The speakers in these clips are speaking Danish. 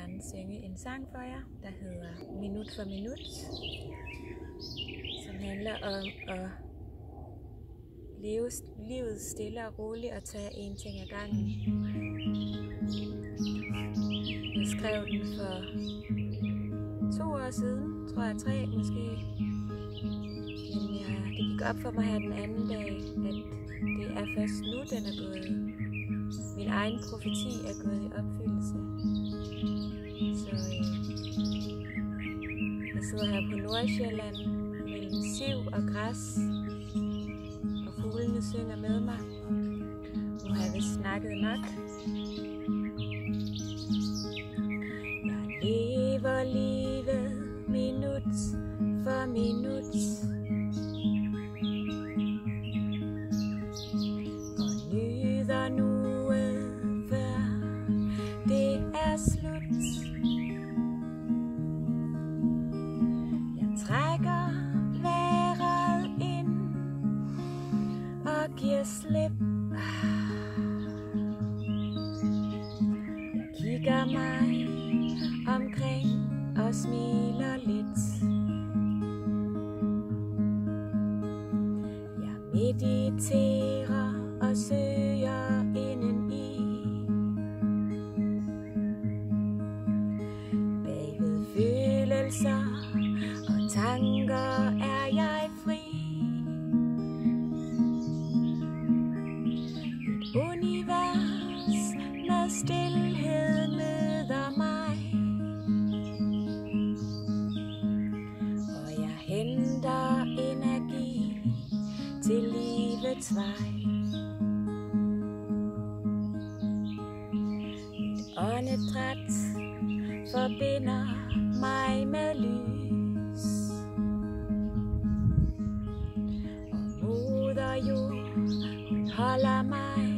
gerne synge en sang for jer, der hedder Minut for Minut, som handler om at leve livet stille og roligt og tage en ting ad gangen. Jeg skrev den for to år siden, tror jeg tre måske. Men jeg, det gik op for mig her den anden dag, at det er først nu, den er gået. Min egen profeti er gået i opfyldelse. Jeg sidder her på Nordsjælland mellem siv og græs, og fuglene synger med mig. Nu har jeg vist snakket nok. Jeg lever livet minut for minut. Slip. Jeg kigger mig omkring og smiler lidt. Jeg mediterer og søger inden i. Bagved følelser og tanker er stillhed møder mig. Og jeg henter energi til livets vej. Et åndedræt forbinder mig med lys. Og moder jord, holder mig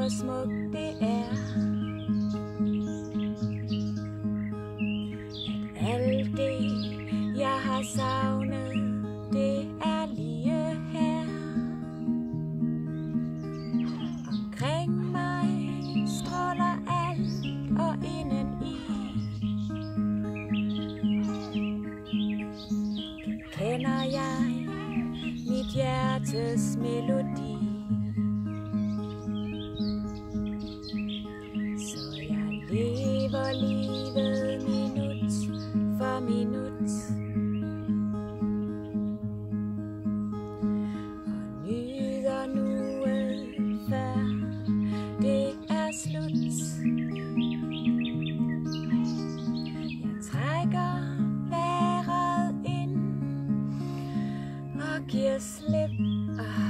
hvor smukt det er. At alt det, jeg har savnet, det er lige her. Omkring mig stråler alt og indeni. Kender jeg mit hjertes melodi. Minut. Og nyder nuet, før det er slut. Jeg trækker vejret ind og giver slip. Ah.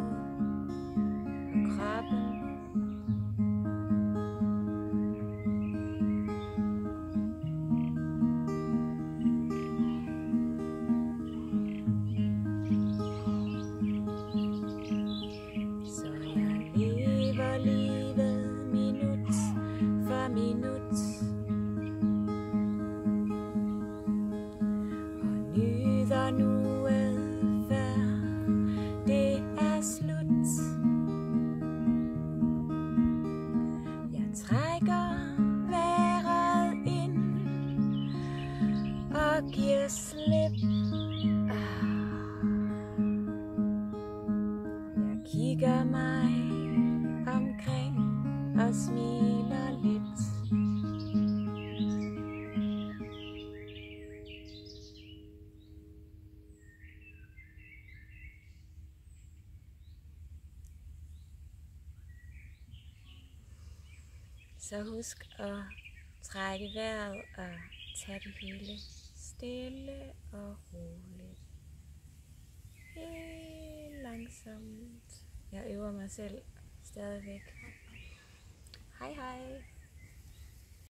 minut. Og nyder nuet, før det er slut. Jeg trækker vejret ind og giver slip. Jeg kigger mig omkring og smiler Så husk at trække vejret og tage det hele stille og roligt. Helt langsomt. Jeg øver mig selv stadigvæk. Hej hej.